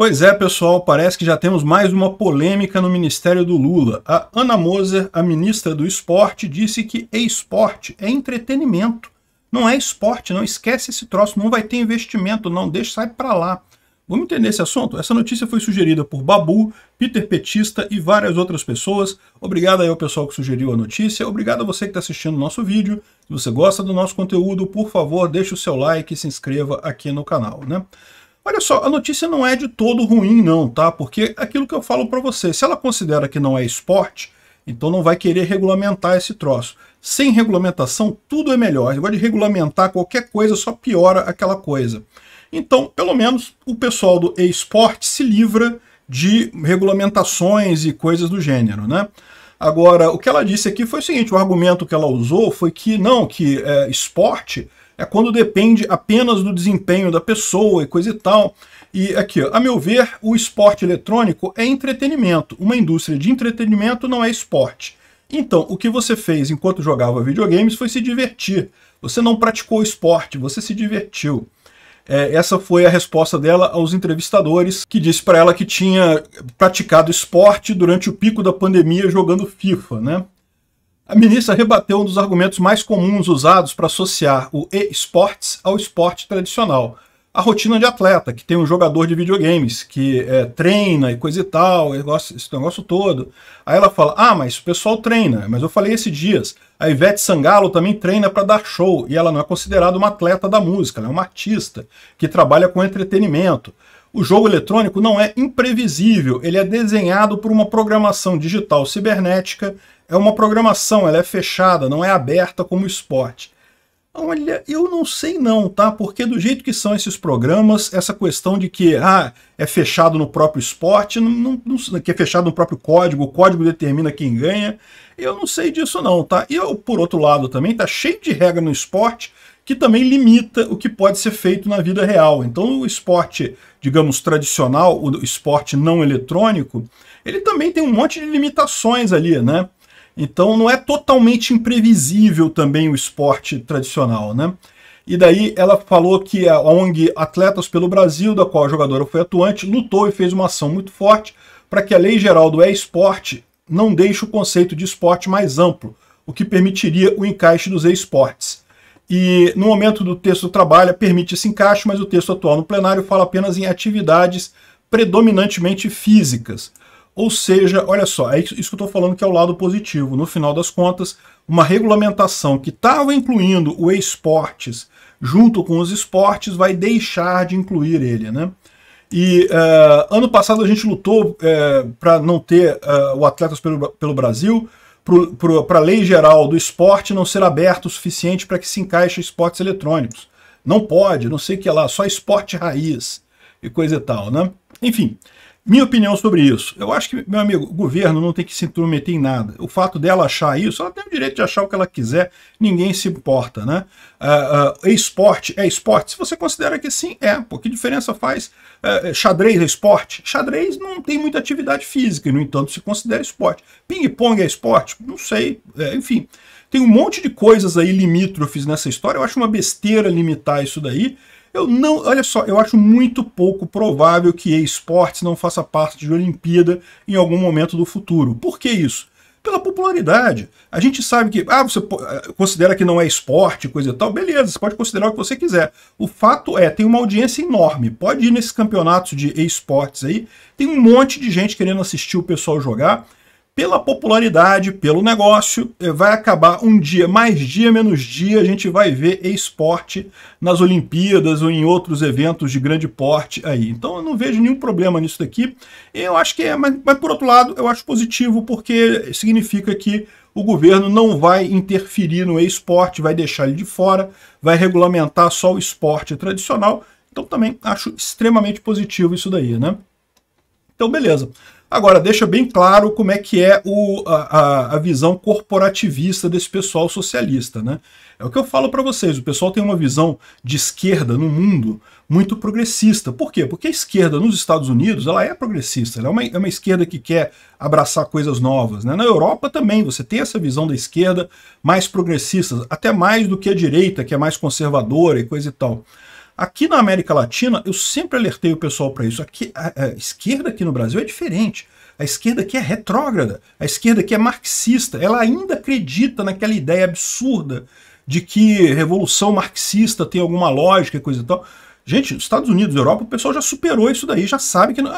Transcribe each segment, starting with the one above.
Pois é, pessoal, parece que já temos mais uma polêmica no Ministério do Lula. A Ana Moser, a ministra do Esporte, disse que esporte é entretenimento. Não é esporte, não esquece esse troço, não vai ter investimento, não, deixa, sai para lá. Vamos entender esse assunto? Essa notícia foi sugerida por Babu, Peter Petista e várias outras pessoas. Obrigado aí ao pessoal que sugeriu a notícia. Obrigado a você que está assistindo o nosso vídeo. Se você gosta do nosso conteúdo, por favor, deixe o seu like e se inscreva aqui no canal, né? Olha só, a notícia não é de todo ruim não, tá? Porque aquilo que eu falo para você, se ela considera que não é esporte, então não vai querer regulamentar esse troço. Sem regulamentação, tudo é melhor. Agora de regulamentar qualquer coisa só piora aquela coisa. Então, pelo menos, o pessoal do esporte se livra de regulamentações e coisas do gênero, né? Agora, o que ela disse aqui foi o seguinte, o argumento que ela usou foi que não, que é, esporte é quando depende apenas do desempenho da pessoa e coisa e tal. E aqui, a meu ver, o esporte eletrônico é entretenimento. Uma indústria de entretenimento não é esporte. Então, o que você fez enquanto jogava videogames foi se divertir. Você não praticou esporte, você se divertiu. É, essa foi a resposta dela aos entrevistadores, que disse para ela que tinha praticado esporte durante o pico da pandemia jogando FIFA, né? A ministra rebateu um dos argumentos mais comuns usados para associar o e-sports ao esporte tradicional. A rotina de atleta, que tem um jogador de videogames, que é, treina e coisa e tal, esse negócio todo. Aí ela fala, ah, mas o pessoal treina, mas eu falei esses dias, a Ivete Sangalo também treina para dar show, e ela não é considerada uma atleta da música, ela é uma artista que trabalha com entretenimento. O jogo eletrônico não é imprevisível, ele é desenhado por uma programação digital cibernética é uma programação, ela é fechada, não é aberta como esporte. Olha, eu não sei não, tá? Porque do jeito que são esses programas, essa questão de que ah, é fechado no próprio esporte, não, não, que é fechado no próprio código, o código determina quem ganha, eu não sei disso não, tá? E eu, por outro lado também, tá cheio de regra no esporte que também limita o que pode ser feito na vida real. Então o esporte, digamos, tradicional, o esporte não eletrônico, ele também tem um monte de limitações ali, né? Então não é totalmente imprevisível também o esporte tradicional, né? E daí ela falou que a ONG Atletas pelo Brasil, da qual a jogadora foi atuante, lutou e fez uma ação muito forte para que a lei geral do e-esporte não deixe o conceito de esporte mais amplo, o que permitiria o encaixe dos e-esportes. E no momento do texto do trabalho permite esse encaixe, mas o texto atual no plenário fala apenas em atividades predominantemente físicas, ou seja, olha só, é isso que eu estou falando que é o lado positivo. No final das contas, uma regulamentação que estava incluindo o esportes junto com os esportes vai deixar de incluir ele, né? E uh, ano passado a gente lutou uh, é, para não ter uh, o Atletas pelo, pelo Brasil, para a lei geral do esporte não ser aberto o suficiente para que se encaixe esportes eletrônicos. Não pode, não sei o que lá, só esporte raiz e coisa e tal, né? Enfim, minha opinião sobre isso. Eu acho que, meu amigo, o governo não tem que se intrometer em nada. O fato dela achar isso, ela tem o direito de achar o que ela quiser, ninguém se importa, né? Uh, uh, esporte é esporte? Se você considera que sim, é. Pô, que diferença faz? Uh, xadrez é esporte? Xadrez não tem muita atividade física, e, no entanto, se considera esporte. Ping-pong é esporte? Não sei. É, enfim, tem um monte de coisas aí limítrofes nessa história. Eu acho uma besteira limitar isso daí. Eu não, olha só, eu acho muito pouco provável que esportes não faça parte de Olimpíada em algum momento do futuro. Por que isso? Pela popularidade. A gente sabe que, ah, você eh, considera que não é esporte, coisa e tal, beleza, você pode considerar o que você quiser. O fato é, tem uma audiência enorme. Pode ir nesses campeonatos de esportes aí, tem um monte de gente querendo assistir o pessoal jogar pela popularidade, pelo negócio, eh, vai acabar um dia, mais dia, menos dia, a gente vai ver esporte nas Olimpíadas ou em outros eventos de grande porte aí. Então eu não vejo nenhum problema nisso daqui. Eu acho que é, mas, mas por outro lado, eu acho positivo porque significa que o governo não vai interferir no esporte, vai deixar ele de fora, vai regulamentar só o esporte tradicional. Então também acho extremamente positivo isso daí, né? Então beleza. Agora, deixa bem claro como é que é o, a, a visão corporativista desse pessoal socialista. Né? É o que eu falo para vocês, o pessoal tem uma visão de esquerda no mundo muito progressista. Por quê? Porque a esquerda nos Estados Unidos ela é progressista, ela é uma, é uma esquerda que quer abraçar coisas novas. Né? Na Europa também você tem essa visão da esquerda mais progressista, até mais do que a direita, que é mais conservadora e coisa e tal. Aqui na América Latina, eu sempre alertei o pessoal para isso. Aqui, a, a, esquerda aqui no Brasil é diferente. A esquerda aqui é retrógrada. A esquerda aqui é marxista. Ela ainda acredita naquela ideia absurda de que revolução marxista tem alguma lógica e coisa e tal. Gente, Estados Unidos, Europa, o pessoal já superou isso daí, já sabe que. Não...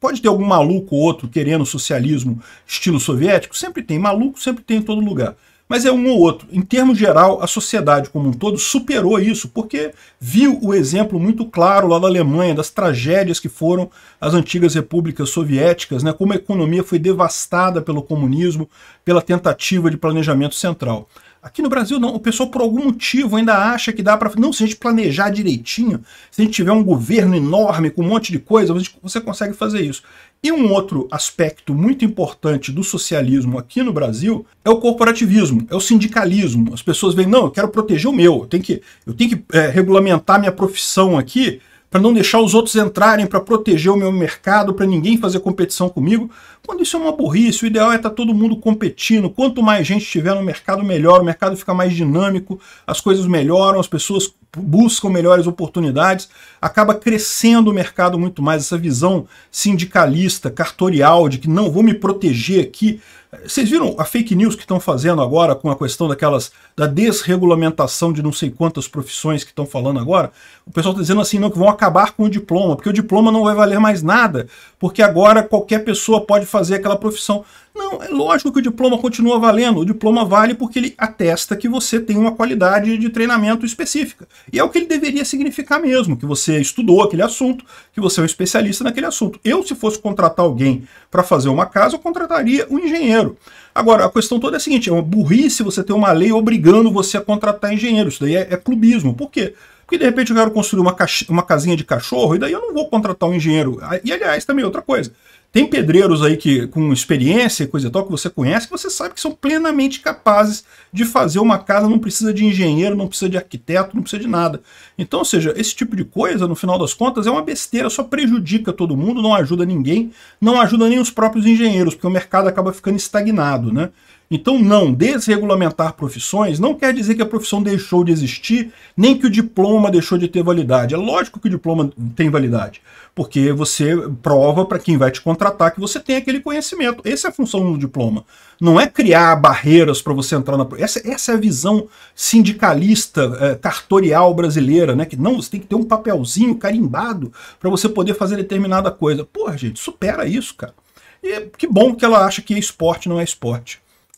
Pode ter algum maluco ou outro querendo socialismo estilo soviético? Sempre tem. Maluco sempre tem em todo lugar mas é um ou outro. Em termos geral, a sociedade como um todo superou isso, porque viu o exemplo muito claro lá da Alemanha, das tragédias que foram as antigas repúblicas soviéticas, né, como a economia foi devastada pelo comunismo, pela tentativa de planejamento central. Aqui no Brasil não, o pessoal por algum motivo ainda acha que dá para... Não, se a gente planejar direitinho, se a gente tiver um governo enorme com um monte de coisa, você consegue fazer isso. E um outro aspecto muito importante do socialismo aqui no Brasil é o corporativismo, é o sindicalismo. As pessoas veem, não, eu quero proteger o meu, eu tenho que, eu tenho que é, regulamentar minha profissão aqui para não deixar os outros entrarem, para proteger o meu mercado, para ninguém fazer competição comigo, quando isso é uma burrice, o ideal é estar tá todo mundo competindo, quanto mais gente tiver no mercado, melhor, o mercado fica mais dinâmico, as coisas melhoram, as pessoas buscam melhores oportunidades, acaba crescendo o mercado muito mais, essa visão sindicalista, cartorial, de que não, vou me proteger aqui, vocês viram a fake news que estão fazendo agora com a questão daquelas da desregulamentação de não sei quantas profissões que estão falando agora? O pessoal está dizendo assim, não, que vão acabar com o diploma, porque o diploma não vai valer mais nada, porque agora qualquer pessoa pode fazer aquela profissão. Não, é lógico que o diploma continua valendo. O diploma vale porque ele atesta que você tem uma qualidade de treinamento específica. E é o que ele deveria significar mesmo, que você estudou aquele assunto, que você é um especialista naquele assunto. Eu, se fosse contratar alguém para fazer uma casa, eu contrataria um engenheiro. Agora, a questão toda é a seguinte, é uma burrice você ter uma lei obrigando você a contratar engenheiro. Isso daí é, é clubismo. Por quê? Porque de repente eu quero construir uma, uma casinha de cachorro e daí eu não vou contratar um engenheiro. E aliás, também outra coisa. Tem pedreiros aí que com experiência e coisa e tal que você conhece, que você sabe que são plenamente capazes de fazer uma casa, não precisa de engenheiro, não precisa de arquiteto, não precisa de nada. Então, ou seja, esse tipo de coisa, no final das contas, é uma besteira, só prejudica todo mundo, não ajuda ninguém, não ajuda nem os próprios engenheiros, porque o mercado acaba ficando estagnado, né? Então, não, desregulamentar profissões não quer dizer que a profissão deixou de existir, nem que o diploma deixou de ter validade. É lógico que o diploma tem validade, porque você prova para quem vai te contratar que você tem aquele conhecimento. Essa é a função do diploma. Não é criar barreiras para você entrar na. Essa, essa é a visão sindicalista, é, cartorial brasileira, né? Que não, você tem que ter um papelzinho carimbado para você poder fazer determinada coisa. Porra, gente, supera isso, cara. E que bom que ela acha que esporte não é esporte.